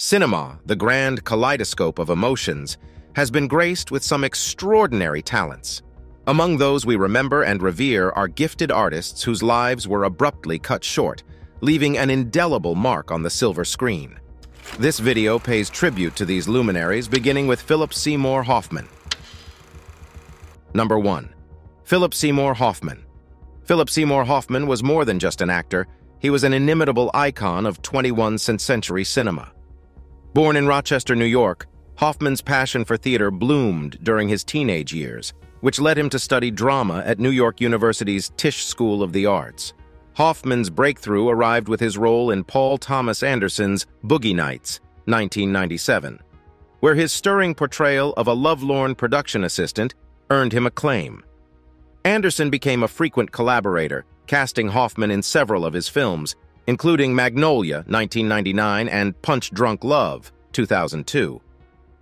Cinema, the grand kaleidoscope of emotions, has been graced with some extraordinary talents. Among those we remember and revere are gifted artists whose lives were abruptly cut short, leaving an indelible mark on the silver screen. This video pays tribute to these luminaries, beginning with Philip Seymour Hoffman. Number 1. Philip Seymour Hoffman. Philip Seymour Hoffman was more than just an actor, he was an inimitable icon of 21st century cinema. Born in Rochester, New York, Hoffman's passion for theater bloomed during his teenage years, which led him to study drama at New York University's Tisch School of the Arts. Hoffman's breakthrough arrived with his role in Paul Thomas Anderson's Boogie Nights, 1997, where his stirring portrayal of a lovelorn production assistant earned him acclaim. Anderson became a frequent collaborator, casting Hoffman in several of his films, including Magnolia, 1999, and Punch Drunk Love, 2002.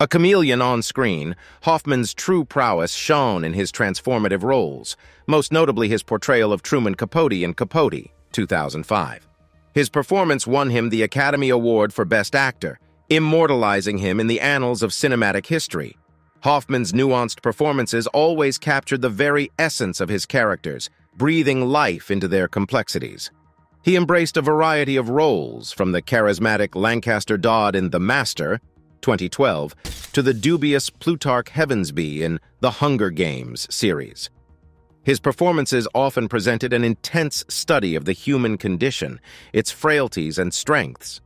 A chameleon on screen, Hoffman's true prowess shone in his transformative roles, most notably his portrayal of Truman Capote in Capote, 2005. His performance won him the Academy Award for Best Actor, immortalizing him in the annals of cinematic history. Hoffman's nuanced performances always captured the very essence of his characters, breathing life into their complexities. He embraced a variety of roles, from the charismatic Lancaster Dodd in The Master, 2012, to the dubious Plutarch Heavensbee in The Hunger Games series. His performances often presented an intense study of the human condition, its frailties and strengths.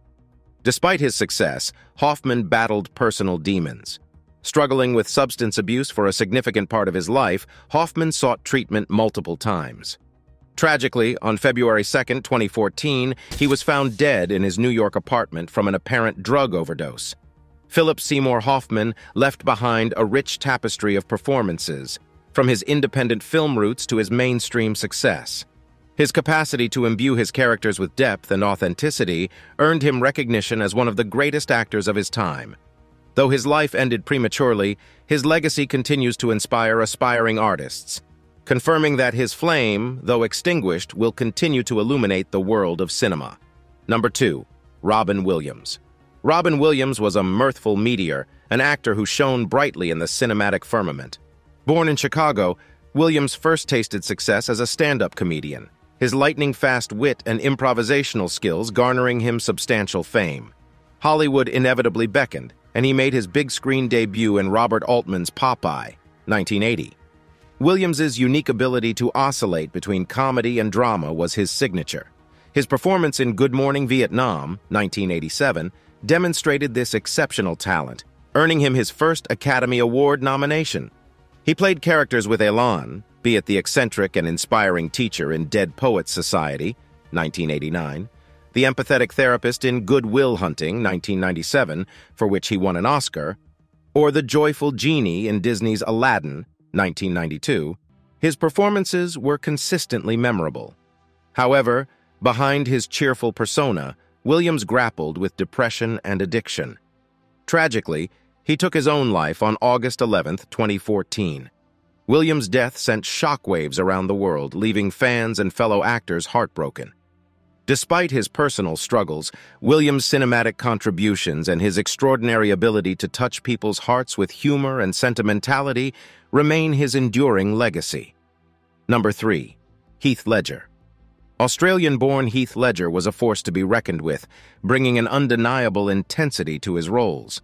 Despite his success, Hoffman battled personal demons. Struggling with substance abuse for a significant part of his life, Hoffman sought treatment multiple times. Tragically, on February 2, 2014, he was found dead in his New York apartment from an apparent drug overdose. Philip Seymour Hoffman left behind a rich tapestry of performances, from his independent film roots to his mainstream success. His capacity to imbue his characters with depth and authenticity earned him recognition as one of the greatest actors of his time. Though his life ended prematurely, his legacy continues to inspire aspiring artists, confirming that his flame, though extinguished, will continue to illuminate the world of cinema. Number 2. Robin Williams. Robin Williams was a mirthful meteor, an actor who shone brightly in the cinematic firmament. Born in Chicago, Williams first tasted success as a stand-up comedian, his lightning-fast wit and improvisational skills garnering him substantial fame. Hollywood inevitably beckoned, and he made his big-screen debut in Robert Altman's Popeye, 1980. Williams's unique ability to oscillate between comedy and drama was his signature. His performance in Good Morning Vietnam, 1987, demonstrated this exceptional talent, earning him his first Academy Award nomination. He played characters with elan, be it the eccentric and inspiring teacher in Dead Poets Society, 1989, the empathetic therapist in Good Will Hunting, 1997, for which he won an Oscar, or the joyful genie in Disney's Aladdin, 1992, his performances were consistently memorable. However, behind his cheerful persona, Williams grappled with depression and addiction. Tragically, he took his own life on August 11, 2014. Williams' death sent shockwaves around the world, leaving fans and fellow actors heartbroken. Despite his personal struggles, Williams' cinematic contributions and his extraordinary ability to touch people's hearts with humor and sentimentality remain his enduring legacy. Number 3. Heath Ledger Australian-born Heath Ledger was a force to be reckoned with, bringing an undeniable intensity to his roles.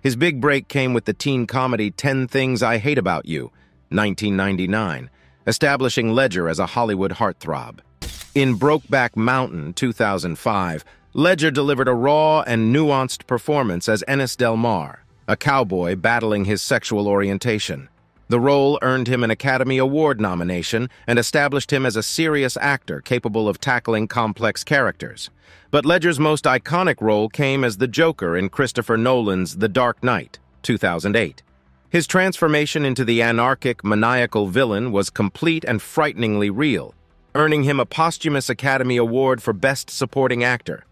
His big break came with the teen comedy 10 Things I Hate About You, 1999, establishing Ledger as a Hollywood heartthrob. In Brokeback Mountain, 2005, Ledger delivered a raw and nuanced performance as Ennis Del Mar, a cowboy battling his sexual orientation. The role earned him an Academy Award nomination and established him as a serious actor capable of tackling complex characters. But Ledger's most iconic role came as the Joker in Christopher Nolan's The Dark Knight, 2008. His transformation into the anarchic, maniacal villain was complete and frighteningly real, earning him a posthumous Academy Award for Best Supporting Actor.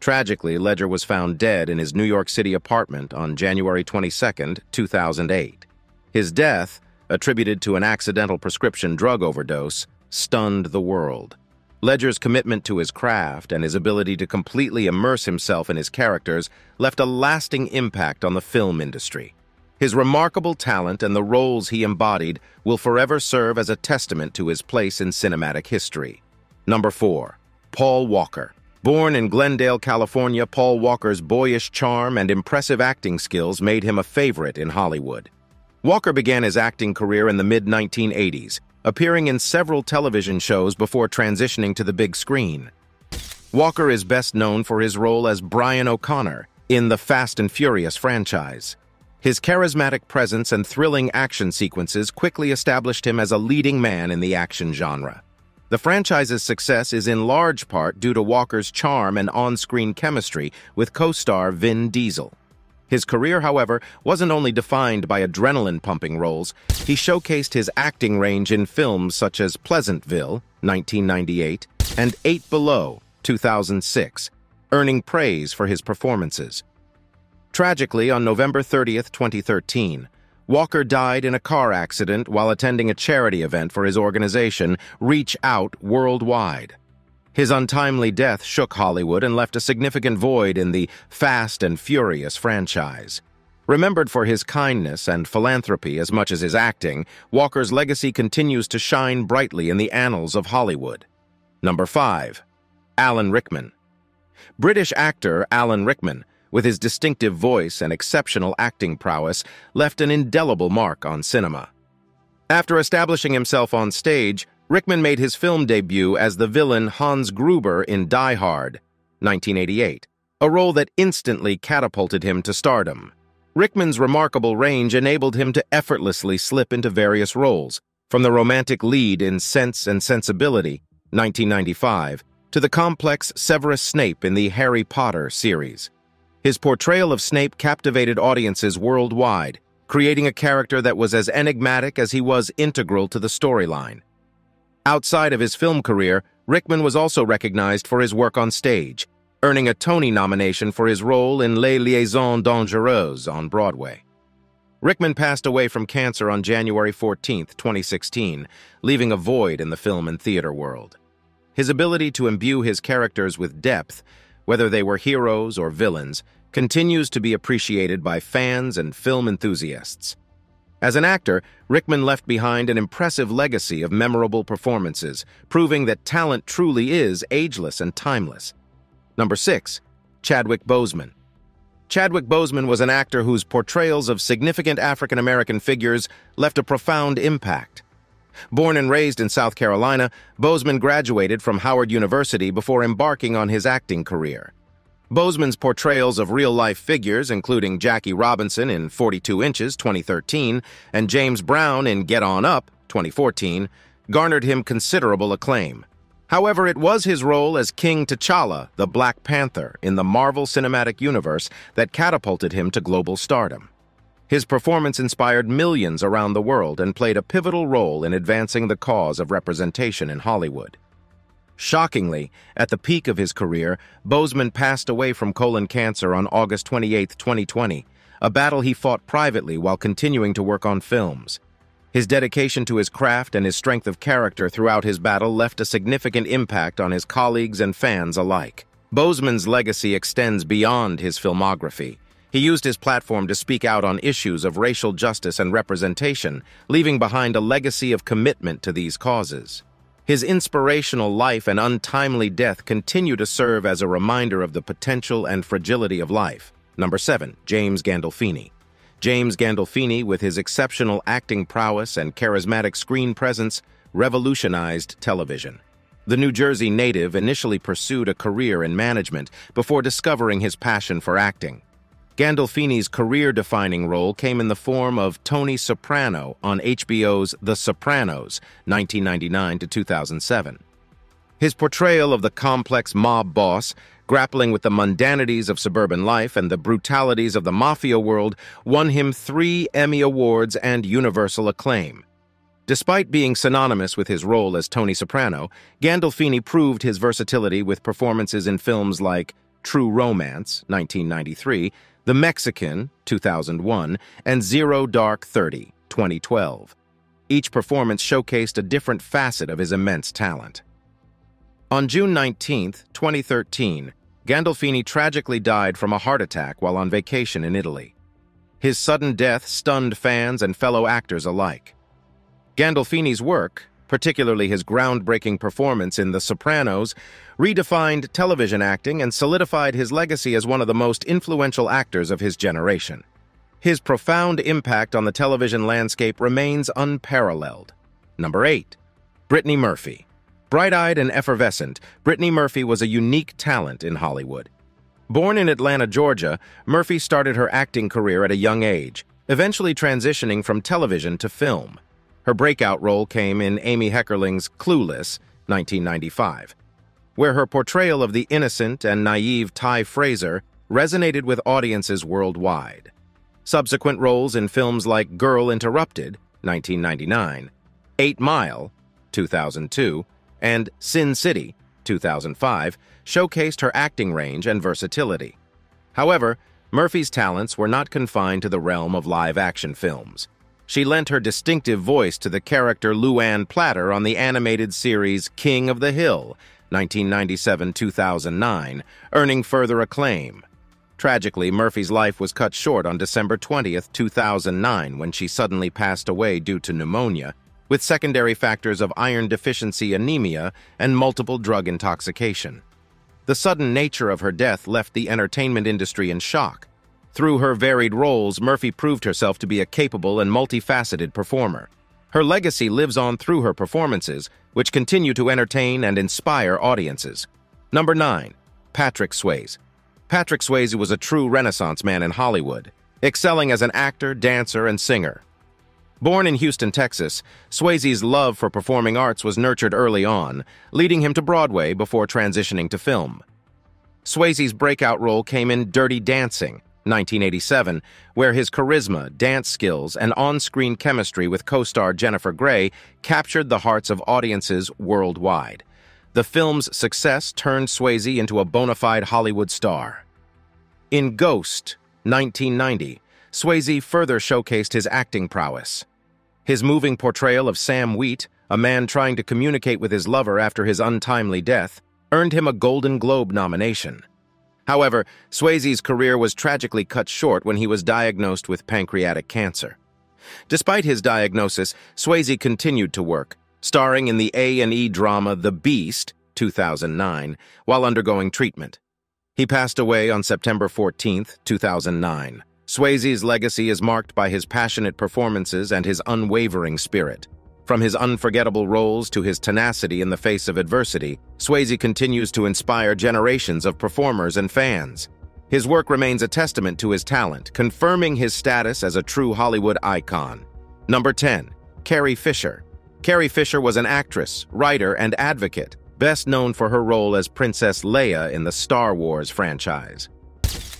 Tragically, Ledger was found dead in his New York City apartment on January 22, 2008. His death, attributed to an accidental prescription drug overdose, stunned the world. Ledger's commitment to his craft and his ability to completely immerse himself in his characters left a lasting impact on the film industry. His remarkable talent and the roles he embodied will forever serve as a testament to his place in cinematic history. Number 4. Paul Walker. Born in Glendale, California, Paul Walker's boyish charm and impressive acting skills made him a favorite in Hollywood. Walker began his acting career in the mid-1980s, appearing in several television shows before transitioning to the big screen. Walker is best known for his role as Brian O'Connor in the Fast and Furious franchise. His charismatic presence and thrilling action sequences quickly established him as a leading man in the action genre. The franchise's success is in large part due to Walker's charm and on-screen chemistry with co-star Vin Diesel. His career, however, wasn't only defined by adrenaline-pumping roles, he showcased his acting range in films such as Pleasantville, 1998, and Eight Below, 2006, earning praise for his performances. Tragically, on November 30, 2013, Walker died in a car accident while attending a charity event for his organization, Reach Out Worldwide. His untimely death shook Hollywood and left a significant void in the Fast and Furious franchise. Remembered for his kindness and philanthropy as much as his acting, Walker's legacy continues to shine brightly in the annals of Hollywood. Number 5. Alan Rickman British actor Alan Rickman with his distinctive voice and exceptional acting prowess, left an indelible mark on cinema. After establishing himself on stage, Rickman made his film debut as the villain Hans Gruber in Die Hard, 1988, a role that instantly catapulted him to stardom. Rickman's remarkable range enabled him to effortlessly slip into various roles, from the romantic lead in Sense and Sensibility, 1995, to the complex Severus Snape in the Harry Potter series. His portrayal of Snape captivated audiences worldwide, creating a character that was as enigmatic as he was integral to the storyline. Outside of his film career, Rickman was also recognized for his work on stage, earning a Tony nomination for his role in Les Liaisons Dangereuses on Broadway. Rickman passed away from cancer on January 14, 2016, leaving a void in the film and theater world. His ability to imbue his characters with depth whether they were heroes or villains, continues to be appreciated by fans and film enthusiasts. As an actor, Rickman left behind an impressive legacy of memorable performances, proving that talent truly is ageless and timeless. Number 6. Chadwick Boseman Chadwick Boseman was an actor whose portrayals of significant African-American figures left a profound impact. Born and raised in South Carolina, Boseman graduated from Howard University before embarking on his acting career. Boseman's portrayals of real-life figures, including Jackie Robinson in 42 Inches 2013 and James Brown in Get On Up 2014, garnered him considerable acclaim. However, it was his role as King T'Challa, the Black Panther, in the Marvel Cinematic Universe that catapulted him to global stardom. His performance inspired millions around the world and played a pivotal role in advancing the cause of representation in Hollywood. Shockingly, at the peak of his career, Boseman passed away from colon cancer on August 28, 2020, a battle he fought privately while continuing to work on films. His dedication to his craft and his strength of character throughout his battle left a significant impact on his colleagues and fans alike. Boseman's legacy extends beyond his filmography. He used his platform to speak out on issues of racial justice and representation, leaving behind a legacy of commitment to these causes. His inspirational life and untimely death continue to serve as a reminder of the potential and fragility of life. Number 7. James Gandolfini James Gandolfini, with his exceptional acting prowess and charismatic screen presence, revolutionized television. The New Jersey native initially pursued a career in management before discovering his passion for acting. Gandolfini's career-defining role came in the form of Tony Soprano on HBO's The Sopranos, 1999 to 2007. His portrayal of the complex mob boss, grappling with the mundanities of suburban life and the brutalities of the mafia world, won him three Emmy Awards and universal acclaim. Despite being synonymous with his role as Tony Soprano, Gandolfini proved his versatility with performances in films like True Romance, 1993, the Mexican, 2001, and Zero Dark Thirty, 2012. Each performance showcased a different facet of his immense talent. On June 19, 2013, Gandolfini tragically died from a heart attack while on vacation in Italy. His sudden death stunned fans and fellow actors alike. Gandolfini's work, particularly his groundbreaking performance in The Sopranos, redefined television acting and solidified his legacy as one of the most influential actors of his generation. His profound impact on the television landscape remains unparalleled. Number 8. Brittany Murphy. Bright-eyed and effervescent, Brittany Murphy was a unique talent in Hollywood. Born in Atlanta, Georgia, Murphy started her acting career at a young age, eventually transitioning from television to film. Her breakout role came in Amy Heckerling's Clueless, 1995, where her portrayal of the innocent and naive Tai Frasier resonated with audiences worldwide. Subsequent roles in films like Girl Interrupted, 1999, Eight Mile, 2002, and Sin City, 2005, showcased her acting range and versatility. However, Murphy's talents were not confined to the realm of live-action films. She lent her distinctive voice to the character Luanne Platter on the animated series King of the Hill, 1997-2009, earning further acclaim. Tragically, Murphy's life was cut short on December 20, 2009, when she suddenly passed away due to pneumonia, with secondary factors of iron deficiency anemia and multiple drug intoxication. The sudden nature of her death left the entertainment industry in shock, through her varied roles, Murphy proved herself to be a capable and multifaceted performer. Her legacy lives on through her performances, which continue to entertain and inspire audiences. Number 9. Patrick Swayze. Patrick Swayze was a true renaissance man in Hollywood, excelling as an actor, dancer, and singer. Born in Houston, Texas, Swayze's love for performing arts was nurtured early on, leading him to Broadway before transitioning to film. Swayze's breakout role came in Dirty Dancing, 1987, where his charisma, dance skills, and on-screen chemistry with co-star Jennifer Grey captured the hearts of audiences worldwide. The film's success turned Swayze into a bona fide Hollywood star. In Ghost, 1990, Swayze further showcased his acting prowess. His moving portrayal of Sam Wheat, a man trying to communicate with his lover after his untimely death, earned him a Golden Globe nomination. However, Swayze's career was tragically cut short when he was diagnosed with pancreatic cancer. Despite his diagnosis, Swayze continued to work, starring in the A&E drama The Beast, 2009, while undergoing treatment. He passed away on September 14, 2009. Swayze's legacy is marked by his passionate performances and his unwavering spirit. From his unforgettable roles to his tenacity in the face of adversity, Swayze continues to inspire generations of performers and fans. His work remains a testament to his talent, confirming his status as a true Hollywood icon. Number 10. Carrie Fisher. Carrie Fisher was an actress, writer, and advocate, best known for her role as Princess Leia in the Star Wars franchise.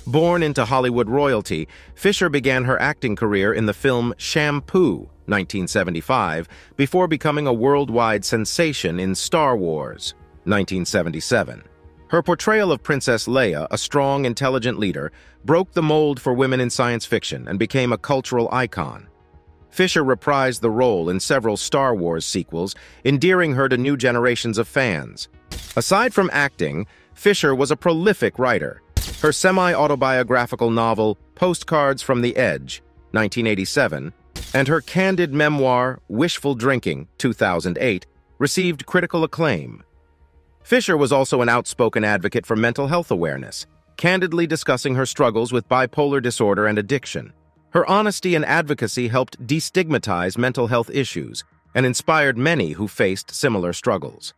Born into Hollywood royalty, Fisher began her acting career in the film Shampoo, 1975, before becoming a worldwide sensation in Star Wars, 1977. Her portrayal of Princess Leia, a strong, intelligent leader, broke the mold for women in science fiction and became a cultural icon. Fisher reprised the role in several Star Wars sequels, endearing her to new generations of fans. Aside from acting, Fisher was a prolific writer. Her semi-autobiographical novel, Postcards from the Edge, 1987, and her candid memoir, Wishful Drinking, 2008, received critical acclaim. Fisher was also an outspoken advocate for mental health awareness, candidly discussing her struggles with bipolar disorder and addiction. Her honesty and advocacy helped destigmatize mental health issues and inspired many who faced similar struggles.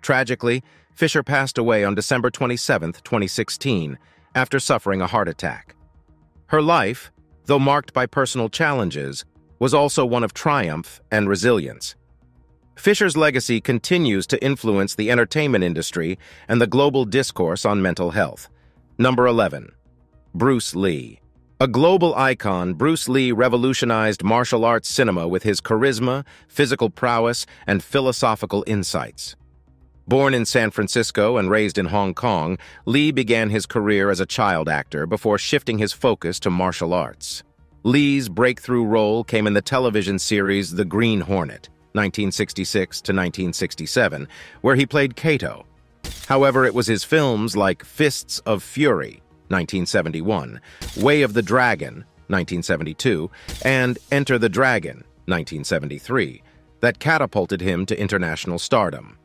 Tragically, Fisher passed away on December 27, 2016, after suffering a heart attack. Her life, though marked by personal challenges, was also one of triumph and resilience. Fisher's legacy continues to influence the entertainment industry and the global discourse on mental health. Number 11. Bruce Lee. A global icon, Bruce Lee revolutionized martial arts cinema with his charisma, physical prowess, and philosophical insights. Born in San Francisco and raised in Hong Kong, Lee began his career as a child actor before shifting his focus to martial arts. Lee's breakthrough role came in the television series The Green Hornet, 1966 to 1967, where he played Kato, However, it was his films like Fists of Fury, 1971, Way of the Dragon, 1972, and Enter the Dragon, 1973, that catapulted him to international stardom.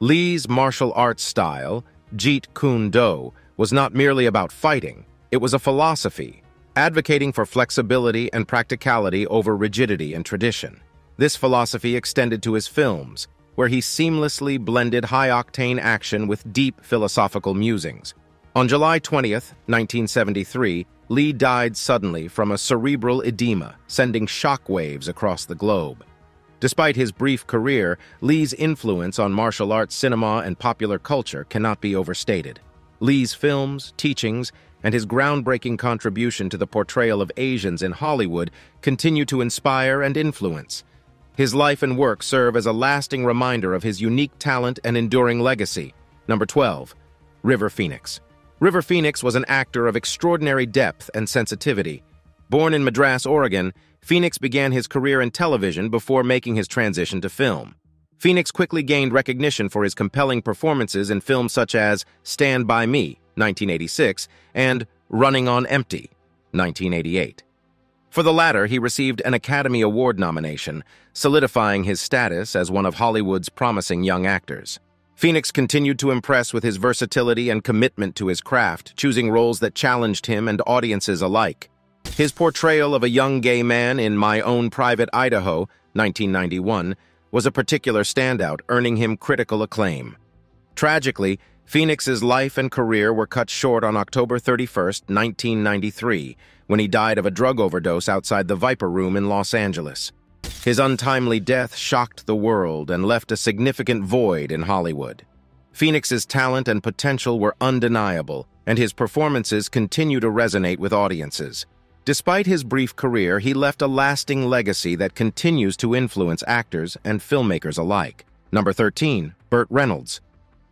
Lee's martial arts style, Jeet Kune Do, was not merely about fighting, it was a philosophy, advocating for flexibility and practicality over rigidity and tradition. This philosophy extended to his films, where he seamlessly blended high-octane action with deep philosophical musings. On July 20th, 1973, Lee died suddenly from a cerebral edema, sending shockwaves across the globe. Despite his brief career, Lee's influence on martial arts cinema and popular culture cannot be overstated. Lee's films, teachings, and his groundbreaking contribution to the portrayal of Asians in Hollywood continue to inspire and influence. His life and work serve as a lasting reminder of his unique talent and enduring legacy. Number 12. River Phoenix. River Phoenix was an actor of extraordinary depth and sensitivity. Born in Madras, Oregon, Phoenix began his career in television before making his transition to film. Phoenix quickly gained recognition for his compelling performances in films such as Stand By Me, 1986, and Running on Empty, 1988. For the latter, he received an Academy Award nomination, solidifying his status as one of Hollywood's promising young actors. Phoenix continued to impress with his versatility and commitment to his craft, choosing roles that challenged him and audiences alike. His portrayal of a young gay man in My Own Private Idaho, 1991, was a particular standout, earning him critical acclaim. Tragically, Phoenix's life and career were cut short on October 31, 1993, when he died of a drug overdose outside the Viper Room in Los Angeles. His untimely death shocked the world and left a significant void in Hollywood. Phoenix's talent and potential were undeniable, and his performances continue to resonate with audiences. Despite his brief career, he left a lasting legacy that continues to influence actors and filmmakers alike. Number 13, Burt Reynolds.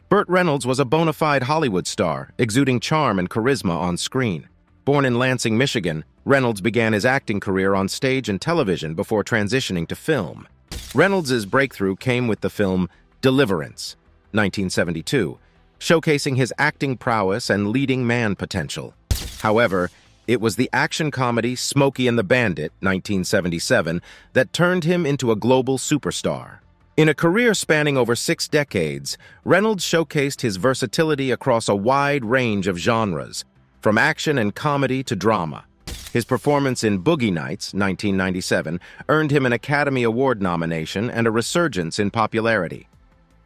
Burt Reynolds was a bona fide Hollywood star, exuding charm and charisma on screen. Born in Lansing, Michigan, Reynolds began his acting career on stage and television before transitioning to film. Reynolds' breakthrough came with the film Deliverance, 1972, showcasing his acting prowess and leading man potential. However, it was the action comedy Smokey and the Bandit, 1977, that turned him into a global superstar. In a career spanning over six decades, Reynolds showcased his versatility across a wide range of genres, from action and comedy to drama. His performance in Boogie Nights, 1997, earned him an Academy Award nomination and a resurgence in popularity.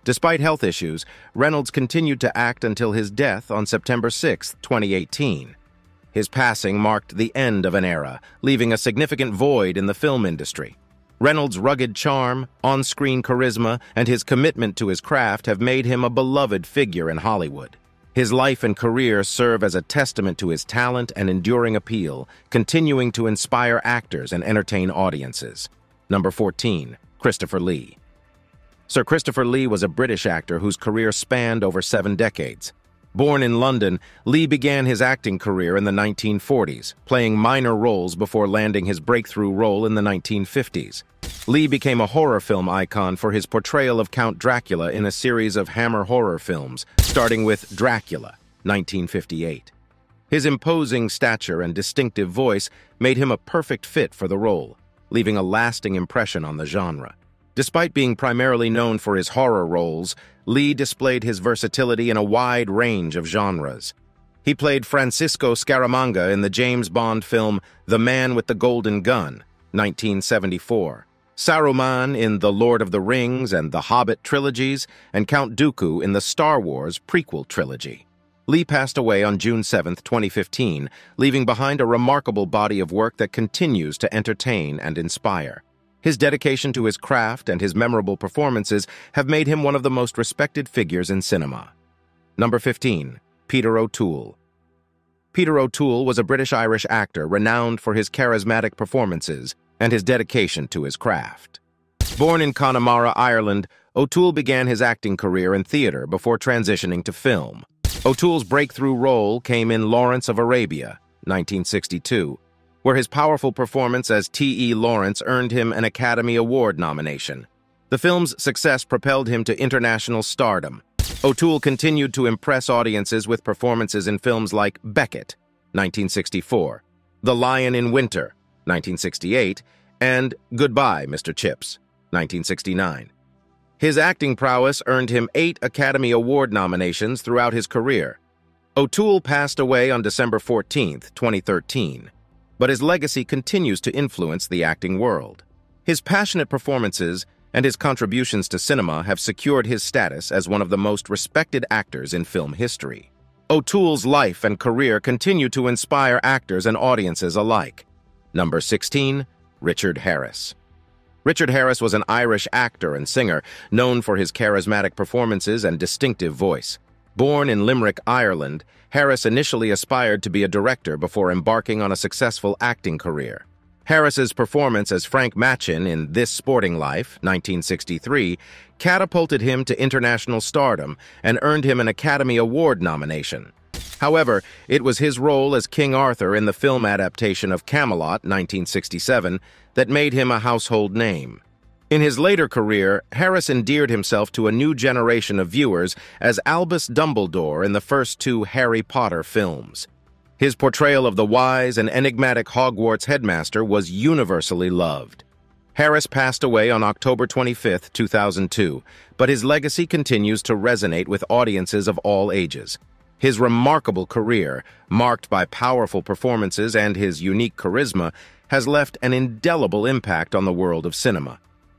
Despite health issues, Reynolds continued to act until his death on September 6, 2018. His passing marked the end of an era, leaving a significant void in the film industry. Reynolds' rugged charm, on-screen charisma, and his commitment to his craft have made him a beloved figure in Hollywood. His life and career serve as a testament to his talent and enduring appeal, continuing to inspire actors and entertain audiences. Number 14. Christopher Lee Sir Christopher Lee was a British actor whose career spanned over seven decades. Born in London, Lee began his acting career in the 1940s, playing minor roles before landing his breakthrough role in the 1950s. Lee became a horror film icon for his portrayal of Count Dracula in a series of Hammer horror films, starting with Dracula, 1958. His imposing stature and distinctive voice made him a perfect fit for the role, leaving a lasting impression on the genre. Despite being primarily known for his horror roles, Lee displayed his versatility in a wide range of genres. He played Francisco Scaramanga in the James Bond film The Man with the Golden Gun, 1974, Saruman in The Lord of the Rings and The Hobbit trilogies, and Count Dooku in the Star Wars prequel trilogy. Lee passed away on June 7, 2015, leaving behind a remarkable body of work that continues to entertain and inspire. His dedication to his craft and his memorable performances have made him one of the most respected figures in cinema. Number 15. Peter O'Toole Peter O'Toole was a British-Irish actor renowned for his charismatic performances and his dedication to his craft. Born in Connemara, Ireland, O'Toole began his acting career in theater before transitioning to film. O'Toole's breakthrough role came in Lawrence of Arabia, 1962, where his powerful performance as T.E. Lawrence earned him an Academy Award nomination. The film's success propelled him to international stardom, O'Toole continued to impress audiences with performances in films like Becket, 1964, The Lion in Winter, 1968, and Goodbye, Mr. Chips, 1969. His acting prowess earned him eight Academy Award nominations throughout his career. O'Toole passed away on December 14, 2013, but his legacy continues to influence the acting world. His passionate performances and his contributions to cinema have secured his status as one of the most respected actors in film history. O'Toole's life and career continue to inspire actors and audiences alike. Number 16, Richard Harris. Richard Harris was an Irish actor and singer known for his charismatic performances and distinctive voice. Born in Limerick, Ireland, Harris initially aspired to be a director before embarking on a successful acting career. Harris's performance as Frank Machin in This Sporting Life, 1963, catapulted him to international stardom and earned him an Academy Award nomination. However, it was his role as King Arthur in the film adaptation of Camelot 1967 that made him a household name. In his later career, Harris endeared himself to a new generation of viewers as Albus Dumbledore in the first two Harry Potter films. His portrayal of the wise and enigmatic Hogwarts headmaster was universally loved. Harris passed away on October 25, 2002, but his legacy continues to resonate with audiences of all ages. His remarkable career, marked by powerful performances and his unique charisma, has left an indelible impact on the world of cinema.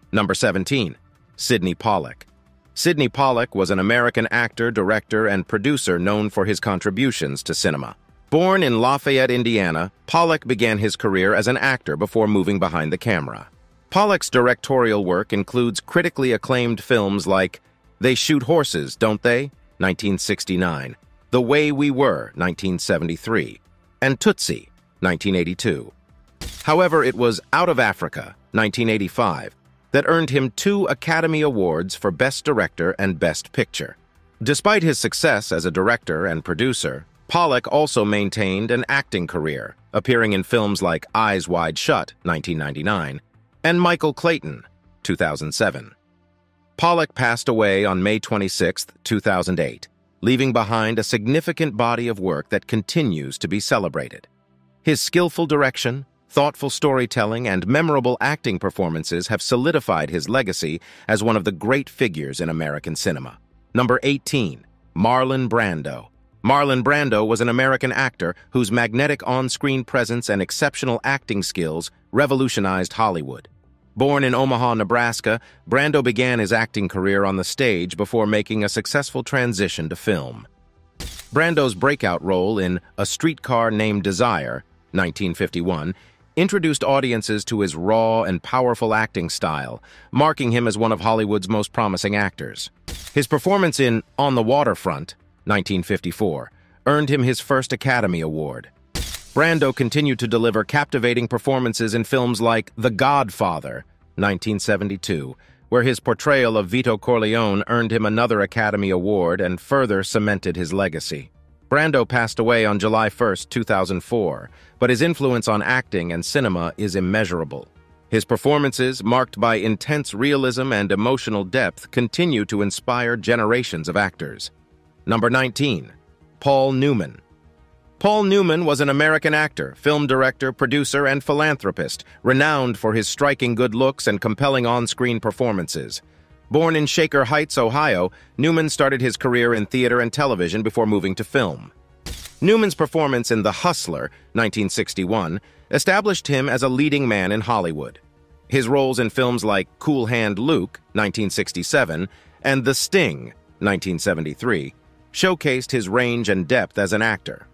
Number 17. Sydney Pollack. Sydney Pollack was an American actor, director, and producer known for his contributions to cinema. Born in Lafayette, Indiana, Pollack began his career as an actor before moving behind the camera. Pollack's directorial work includes critically acclaimed films like They Shoot Horses, Don't They? 1969, the Way We Were, 1973, and Tootsie, 1982. However, it was Out of Africa, 1985, that earned him two Academy Awards for Best Director and Best Picture. Despite his success as a director and producer, Pollack also maintained an acting career, appearing in films like Eyes Wide Shut, 1999, and Michael Clayton, 2007. Pollack passed away on May 26, 2008, leaving behind a significant body of work that continues to be celebrated. His skillful direction, thoughtful storytelling, and memorable acting performances have solidified his legacy as one of the great figures in American cinema. Number 18, Marlon Brando. Marlon Brando was an American actor whose magnetic on-screen presence and exceptional acting skills revolutionized Hollywood. Born in Omaha, Nebraska, Brando began his acting career on the stage before making a successful transition to film. Brando's breakout role in A Streetcar Named Desire, 1951, introduced audiences to his raw and powerful acting style, marking him as one of Hollywood's most promising actors. His performance in On the Waterfront, 1954, earned him his first Academy Award. Brando continued to deliver captivating performances in films like The Godfather, 1972, where his portrayal of Vito Corleone earned him another Academy Award and further cemented his legacy. Brando passed away on July 1, 2004, but his influence on acting and cinema is immeasurable. His performances, marked by intense realism and emotional depth, continue to inspire generations of actors. Number 19. Paul Newman. Paul Newman was an American actor, film director, producer, and philanthropist, renowned for his striking good looks and compelling on-screen performances. Born in Shaker Heights, Ohio, Newman started his career in theater and television before moving to film. Newman's performance in The Hustler, 1961, established him as a leading man in Hollywood. His roles in films like Cool Hand Luke, 1967, and The Sting, 1973, showcased his range and depth as an actor.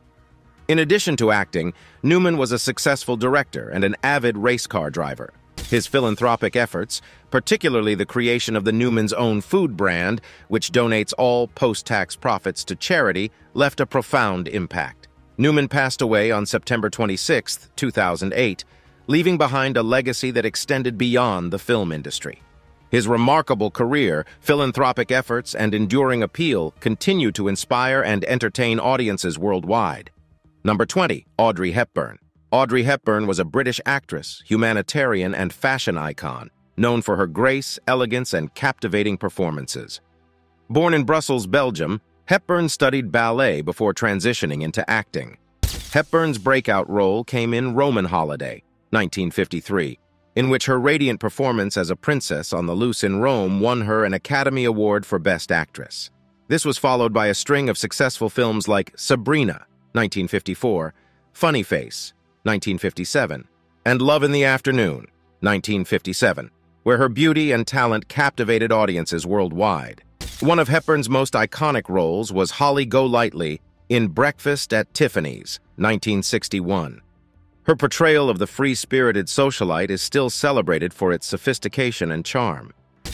In addition to acting, Newman was a successful director and an avid race car driver. His philanthropic efforts, particularly the creation of the Newman's Own food brand, which donates all post-tax profits to charity, left a profound impact. Newman passed away on September 26, 2008, leaving behind a legacy that extended beyond the film industry. His remarkable career, philanthropic efforts, and enduring appeal continue to inspire and entertain audiences worldwide. Number 20. Audrey Hepburn. Audrey Hepburn was a British actress, humanitarian, and fashion icon, known for her grace, elegance, and captivating performances. Born in Brussels, Belgium, Hepburn studied ballet before transitioning into acting. Hepburn's breakout role came in Roman Holiday, 1953, in which her radiant performance as a princess on the loose in Rome won her an Academy Award for Best Actress. This was followed by a string of successful films like Sabrina, 1954, Funny Face, 1957, and Love in the Afternoon, 1957, where her beauty and talent captivated audiences worldwide. One of Hepburn's most iconic roles was Holly Golightly in Breakfast at Tiffany's, 1961. Her portrayal of the free-spirited socialite is still celebrated for its sophistication and charm.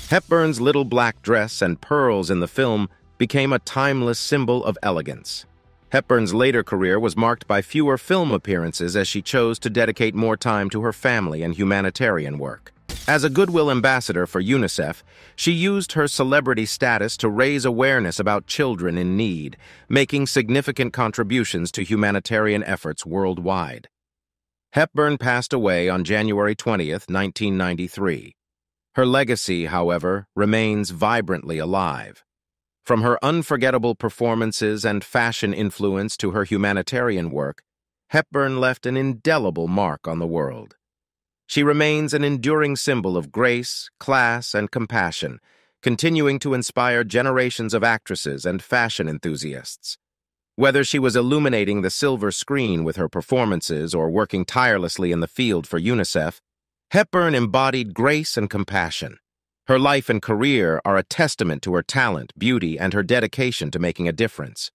Hepburn's little black dress and pearls in the film became a timeless symbol of elegance. Hepburn's later career was marked by fewer film appearances as she chose to dedicate more time to her family and humanitarian work. As a goodwill ambassador for UNICEF, she used her celebrity status to raise awareness about children in need, making significant contributions to humanitarian efforts worldwide. Hepburn passed away on January 20, 1993. Her legacy, however, remains vibrantly alive. From her unforgettable performances and fashion influence to her humanitarian work, Hepburn left an indelible mark on the world. She remains an enduring symbol of grace, class, and compassion, continuing to inspire generations of actresses and fashion enthusiasts. Whether she was illuminating the silver screen with her performances or working tirelessly in the field for UNICEF, Hepburn embodied grace and compassion. Her life and career are a testament to her talent, beauty, and her dedication to making a difference.